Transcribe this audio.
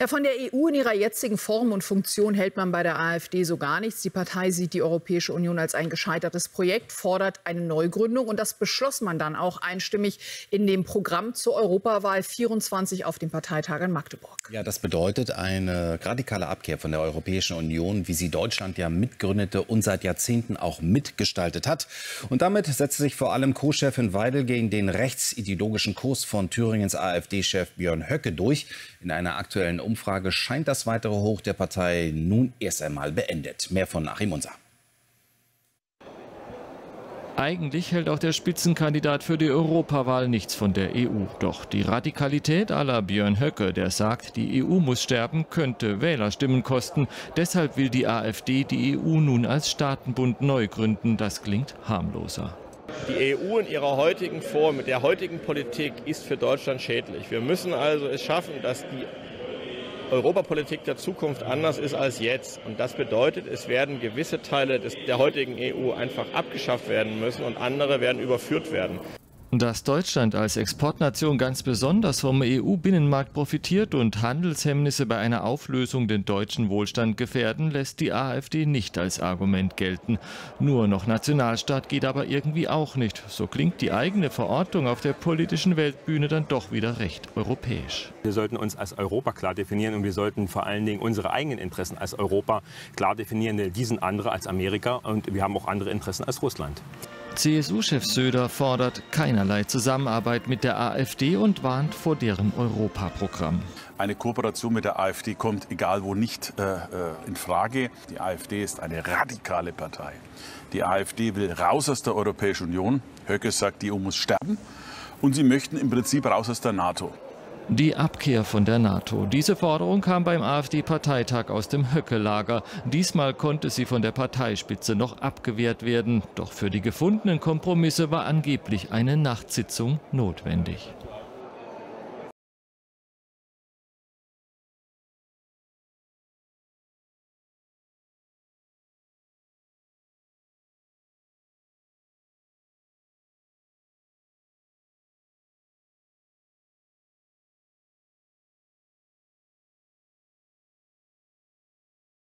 Ja, von der EU in ihrer jetzigen Form und Funktion hält man bei der AfD so gar nichts. Die Partei sieht die Europäische Union als ein gescheitertes Projekt, fordert eine Neugründung. Und das beschloss man dann auch einstimmig in dem Programm zur Europawahl 24 auf dem Parteitag in Magdeburg. Ja, das bedeutet eine radikale Abkehr von der Europäischen Union, wie sie Deutschland ja mitgründete und seit Jahrzehnten auch mitgestaltet hat. Und damit setzt sich vor allem Co-Chefin Weidel gegen den rechtsideologischen Kurs von Thüringens AfD-Chef Björn Höcke durch. In einer aktuellen Umfrage scheint das weitere Hoch der Partei nun erst einmal beendet. Mehr von Achim Unser. Eigentlich hält auch der Spitzenkandidat für die Europawahl nichts von der EU. Doch die Radikalität aller Björn Höcke, der sagt, die EU muss sterben, könnte Wählerstimmen kosten. Deshalb will die AfD die EU nun als Staatenbund neu gründen. Das klingt harmloser. Die EU in ihrer heutigen Form, mit der heutigen Politik, ist für Deutschland schädlich. Wir müssen also es schaffen, dass die Europapolitik der Zukunft anders ist als jetzt. Und das bedeutet, es werden gewisse Teile des, der heutigen EU einfach abgeschafft werden müssen und andere werden überführt werden. Dass Deutschland als Exportnation ganz besonders vom EU-Binnenmarkt profitiert und Handelshemmnisse bei einer Auflösung den deutschen Wohlstand gefährden, lässt die AfD nicht als Argument gelten. Nur noch Nationalstaat geht aber irgendwie auch nicht. So klingt die eigene Verortung auf der politischen Weltbühne dann doch wieder recht europäisch. Wir sollten uns als Europa klar definieren und wir sollten vor allen Dingen unsere eigenen Interessen als Europa klar definieren. Die sind andere als Amerika und wir haben auch andere Interessen als Russland. CSU-Chef Söder fordert keinerlei Zusammenarbeit mit der AfD und warnt vor deren Europaprogramm. Eine Kooperation mit der AfD kommt, egal wo, nicht äh, äh, in Frage. Die AfD ist eine radikale Partei. Die AfD will raus aus der Europäischen Union. Höcke sagt, die EU muss sterben. Und sie möchten im Prinzip raus aus der NATO. Die Abkehr von der NATO. Diese Forderung kam beim AfD-Parteitag aus dem Höcke-Lager. Diesmal konnte sie von der Parteispitze noch abgewehrt werden. Doch für die gefundenen Kompromisse war angeblich eine Nachtsitzung notwendig.